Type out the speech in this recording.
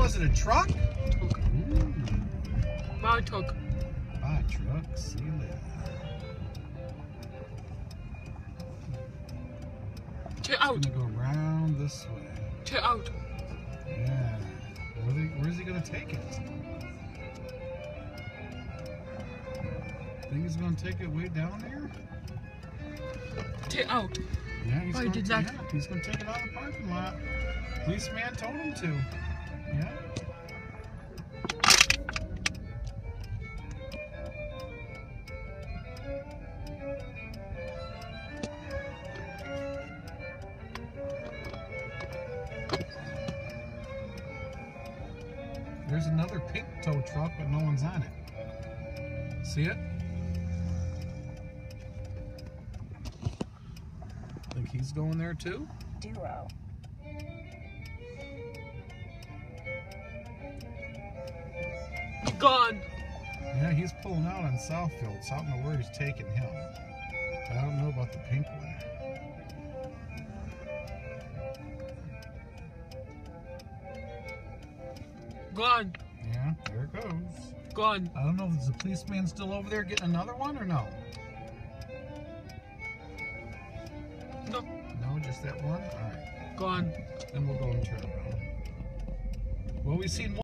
Was it a truck? Truck. Ooh, My truck. ah, truck. See you later. Check out. Gonna go around this way. Check out. Yeah. Where they, where's he gonna take it? Think he's gonna take it way down there? Check out. Yeah, he's Oh, gonna, did that. yeah, he's gonna take it out of the parking lot. Policeman told him to. There's another pink tow truck, but no one's on it. See it? Think he's going there too? Duo. Gone. Yeah, he's pulling out on Southfield, so I don't know where he's taking him. But I don't know about the pink one. Gone. Yeah, there it goes. Gone. I don't know, if the policeman still over there getting another one or no? No. No, just that one? Alright. Gone. Then we'll go and turn around. Well, we've seen one.